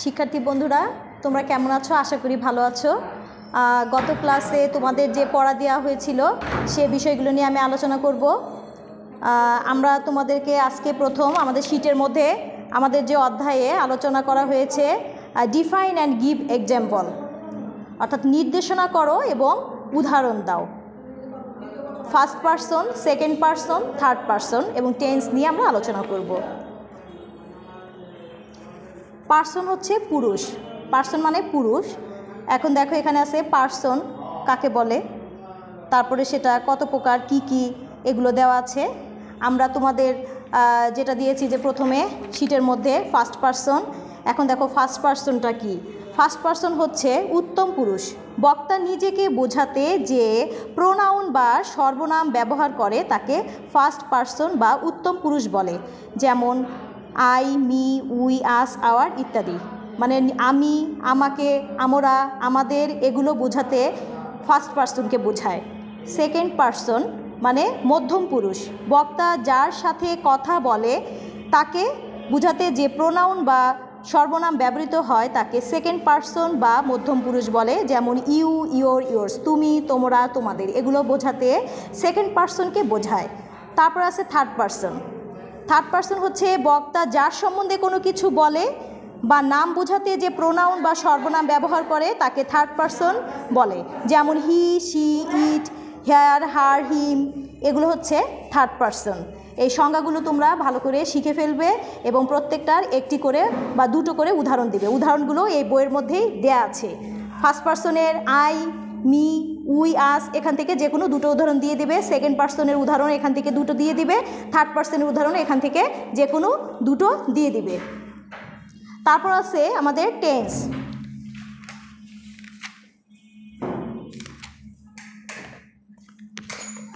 শিক্ষার্থী বন্ধুরা, তোমরা কেমন আছো? আশা করি ভালো আছো। গত ক্লাসে তোমাদের যে পড়া দেওয়া হয়েছিল, সে বিষয়গুলো নিয়ে আমি আলোচনা করব। আমরা তোমাদেরকে আজকে প্রথম আমাদের শীটের মধ্যে আমাদের যে অধ্যায়ে আলোচনা করা হয়েছে ডিফাইন অ্যান্ড গিভ এক্সাম্পল অর্থাৎ নির্দেশনা করো এবং উদাহরণ দাও। First person second person third person এবং টেন্স নিয়ে আমরা আলোচনা করব। পার্সন হচ্ছে পুরুষ। পার্সন মানে পুরুষ। এখন দেখো এখানে আছে পার্সন, কাকে বলে? তারপরে সেটা কত প্রকার, কি কি, এগুলো দেওয়া আছে। আমরা তোমাদের যেটা দিয়েছি যে প্রথমে শীটের মধ্যে ফার্স্ট পার্সন এখন দেখো ফার্স্ট পার্সনটা কি? ফার্স্ট পার্সন হচ্ছে উত্তম পুরুষ। বক্তা নিজেকে বোঝাতে যে প্রোনাউন বা সর্বনাম ব্যবহার করে তাকে ফার্স্ট পার্সন বা উত্তম পুরুষ বলে। যেমন I, me, we, us, our ইত্যাদি। মানে আমি, আমাকে, আমরা, আমাদের এগুলো বোঝাতে ফার্স্ট পার্সনকে বোঝায়। সেকেন্ড পার্সন মানে মধ্যম পুরুষ। বক্তা যার সাথে কথা বলে, তাকে বোঝাতে যে প্রোনাউন বা সর্বনাম ব্যবহৃত হয়, তাকে সেকেন্ড পার্সন বা মধ্যম পুরুষ বলে, যেমন ইউ, ইয়োর, ইয়োর্স, তুমি, তোমরা, তোমাদের। এগুলো বোঝাতে সেকেন্ড পার্সনকে বোঝায়। তারপর আছে থার্ড পার্সন থার্ড পার্সন হচ্ছে বক্তা, যার সম্বন্ধে কোনো কিছু বলে বা নাম বোঝাতে যে প্রোনাউন বা সর্বনাম ব্যবহার করে, তাকে থার্ড পার্সন বলে। যেমন he she it their her হিম এগুলো হচ্ছে থার্ড পার্সন এই সংজ্ঞাগুলো তোমরা ভালো করে শিখে ফেলবে এবং প্রত্যেকটার একটি করে বা দুটো করে উদাহরণ দিবে। উদাহরণগুলো এই বইয়ের মধ্যেই দেয়া আছে। ফার্স্ট পার্সনের আই মি, উই, আস এখান থেকে যে কোনো দুটো উদাহরণ দিয়ে দিবে। সেকেন্ড পার্সনের উদাহরণ এখান থেকে দুটো দিয়ে দিবে। থার্ড পার্সনের উদাহরণ এখান থেকে যে কোনো দুটো দিয়ে দিবে। তারপর আছে আমাদের টেন্স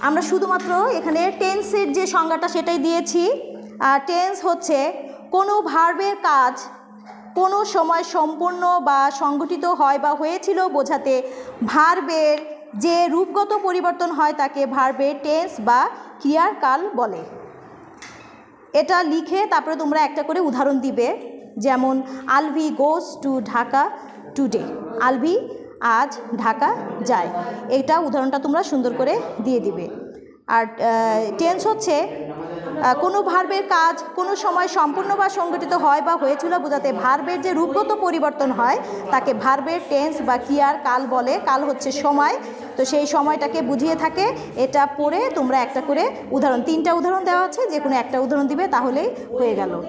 আমরা শুধুমাত্র এখানে টেন্সের যে সংজ্ঞাটা সেটাই দিয়েছি। টেন্স হচ্ছে কোনো ভার্বের কাজ কোনো সময় সম্পূর্ণ বা সংগঠিত হয় বা হয়েছিল বোঝাতে ভার্বের যে রূপগত পরিবর্তন হয় তাকে ভার্বের টেন্স বা ক্রিয়ার কাল বলে। এটা লিখে তারপরে তোমরা একটা করে উদাহরণ দিবে, যেমন, Alvi goes to Dhaka today. Alvi আজ ঢাকা যায়। এটা উদাহরণটা তোমরা সুন্দর করে দিয়ে দিবে। আর টেন্স হচ্ছে কোনো ভার্বের কাজ কোনো সময় সম্পূর্ণ বা সংগঠিত হয় বা হয়েছিল বোঝাতে ভার্বের যে রূপগত পরিবর্তন হয়, তাকে ভার্বের টেন্স বা ক্রিয়ার কাল বলে। কাল হচ্ছে সময়। তো সেই সময়টাকে বুঝিয়ে থাকে। এটা পড়ে তোমরা একটা করে উদাহরণ, তিনটা উদাহরণ দেওয়া আছে, যে কোনো একটা উদাহরণ দিবে, তাহলেই হয়ে গেল।